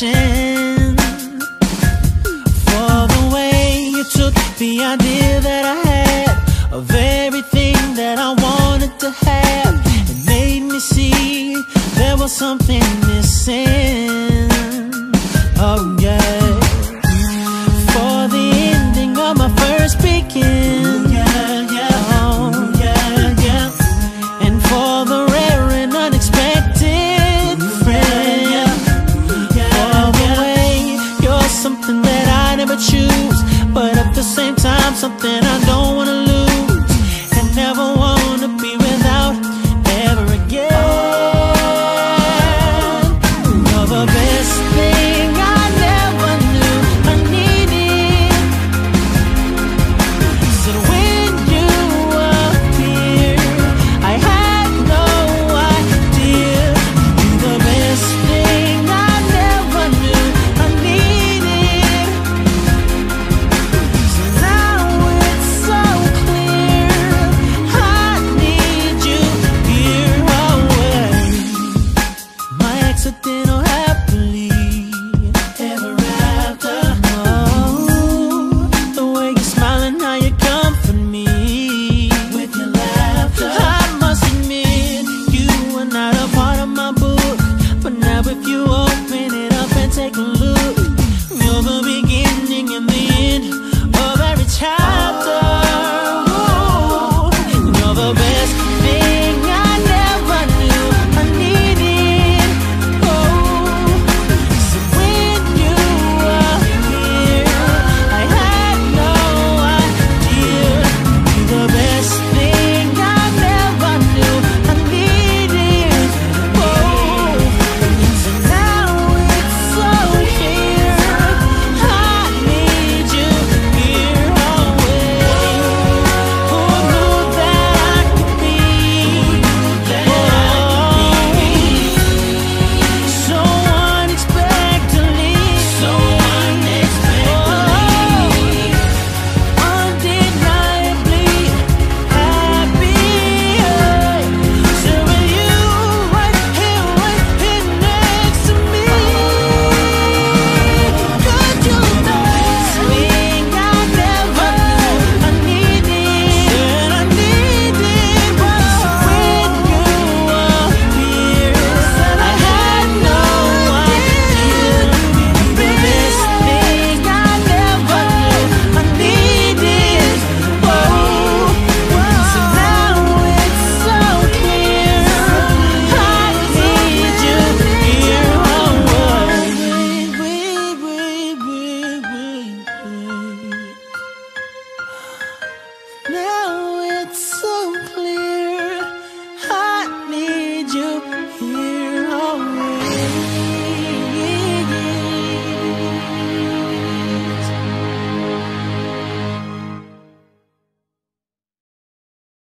passion for the way you took the idea that I had of everything that I wanted to have. It made me see there was something missing. something